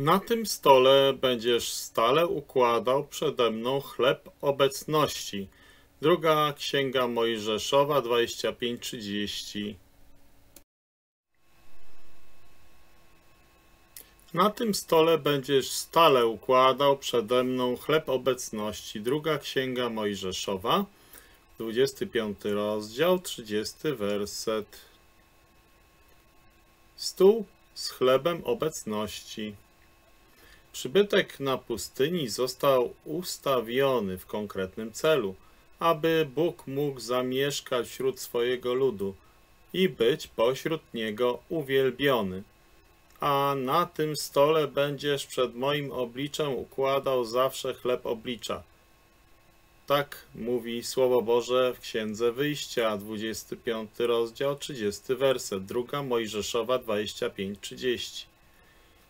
Na tym stole będziesz stale układał przede mną chleb obecności. Druga Księga Mojżeszowa 25:30. Na tym stole będziesz stale układał przede mną chleb obecności. Druga Księga Mojżeszowa 25 rozdział 30 werset. Stół z chlebem obecności. Przybytek na pustyni został ustawiony w konkretnym celu, aby Bóg mógł zamieszkać wśród swojego ludu i być pośród niego uwielbiony. A na tym stole będziesz przed moim obliczem układał zawsze chleb oblicza. Tak mówi Słowo Boże w Księdze Wyjścia, 25 rozdział, 30 werset, druga Mojżeszowa 25-30.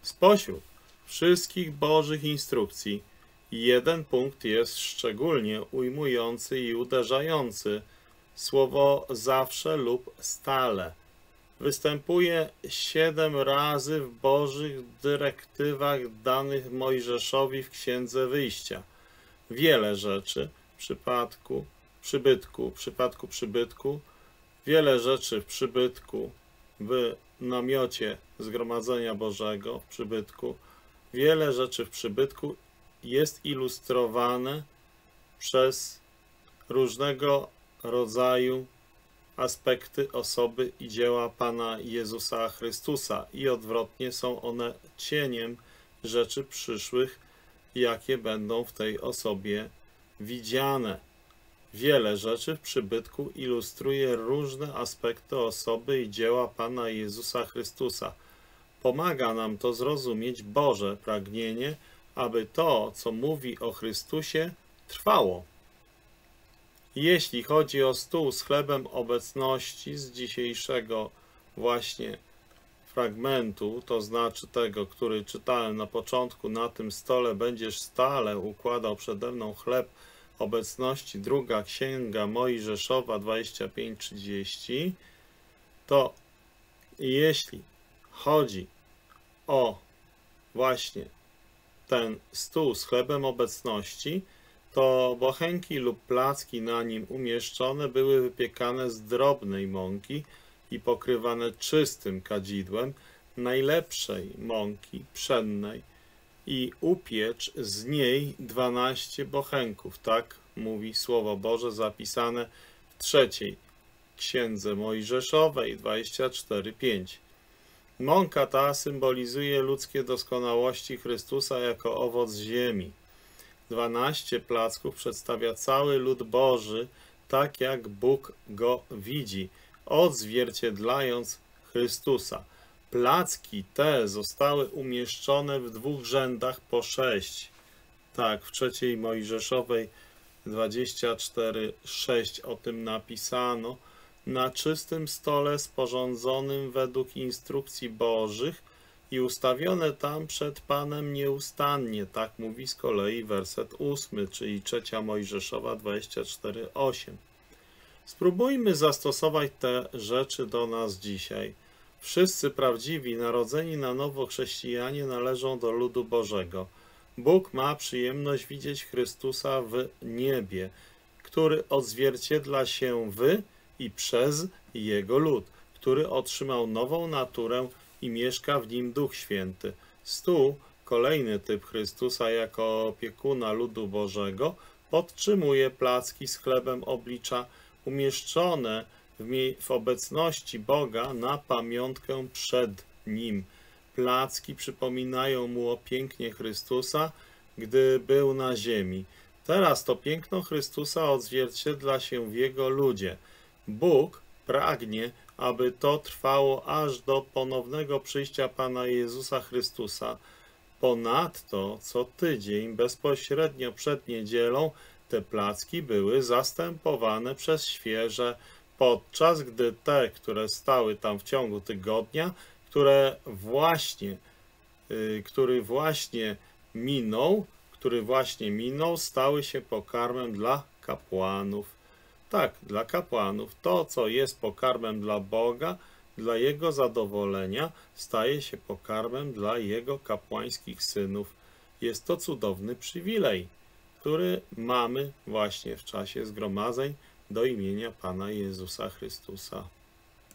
Spośród wszystkich Bożych instrukcji jeden punkt jest szczególnie ujmujący i uderzający. Słowo zawsze lub stale występuje siedem razy w Bożych dyrektywach danych Mojżeszowi w Księdze Wyjścia. Wiele rzeczy w przypadku przybytku, w przypadku przybytku, wiele rzeczy w przybytku, w namiocie Zgromadzenia Bożego, w przybytku, wiele rzeczy w przybytku jest ilustrowane przez różnego rodzaju aspekty osoby i dzieła Pana Jezusa Chrystusa i odwrotnie są one cieniem rzeczy przyszłych, jakie będą w tej osobie widziane. Wiele rzeczy w przybytku ilustruje różne aspekty osoby i dzieła Pana Jezusa Chrystusa. Pomaga nam to zrozumieć Boże pragnienie, aby to, co mówi o Chrystusie, trwało. Jeśli chodzi o stół z chlebem obecności z dzisiejszego właśnie fragmentu, to znaczy tego, który czytałem na początku, na tym stole będziesz stale układał przede mną chleb obecności, druga księga Mojżeszowa 25-30, to jeśli chodzi o właśnie ten stół z chlebem obecności, to bochenki lub placki na nim umieszczone były wypiekane z drobnej mąki i pokrywane czystym kadzidłem najlepszej mąki pszennej i upiecz z niej dwanaście bochenków. Tak mówi Słowo Boże zapisane w trzeciej Księdze Mojżeszowej 24:5. Mąka ta symbolizuje ludzkie doskonałości Chrystusa jako owoc ziemi. Dwanaście placków przedstawia cały lud Boży, tak jak Bóg go widzi, odzwierciedlając Chrystusa. Placki te zostały umieszczone w dwóch rzędach po sześć. Tak, w trzeciej Mojżeszowej 24:6 o tym napisano. Na czystym stole sporządzonym według instrukcji Bożych i ustawione tam przed Panem nieustannie. Tak mówi z kolei werset 8, czyli trzecia Mojżeszowa 24:8. Spróbujmy zastosować te rzeczy do nas dzisiaj. Wszyscy prawdziwi, narodzeni na nowo chrześcijanie należą do ludu Bożego. Bóg ma przyjemność widzieć Chrystusa w niebie, który odzwierciedla się w i przez Jego lud, który otrzymał nową naturę i mieszka w nim Duch Święty. Stół, kolejny typ Chrystusa jako opiekuna ludu Bożego, podtrzymuje placki z chlebem oblicza umieszczone w, obecności Boga na pamiątkę przed Nim. Placki przypominają mu o pięknie Chrystusa, gdy był na ziemi. Teraz to piękno Chrystusa odzwierciedla się w Jego ludzie. Bóg pragnie, aby to trwało aż do ponownego przyjścia Pana Jezusa Chrystusa. Ponadto co tydzień, bezpośrednio przed niedzielą, te placki były zastępowane przez świeże, podczas gdy te, które stały tam w ciągu tygodnia, które właśnie, yy, który właśnie minął, który właśnie minął, stały się pokarmem dla kapłanów. Tak, dla kapłanów. To, co jest pokarmem dla Boga, dla Jego zadowolenia staje się pokarmem dla Jego kapłańskich synów. Jest to cudowny przywilej, który mamy właśnie w czasie zgromadzeń do imienia Pana Jezusa Chrystusa.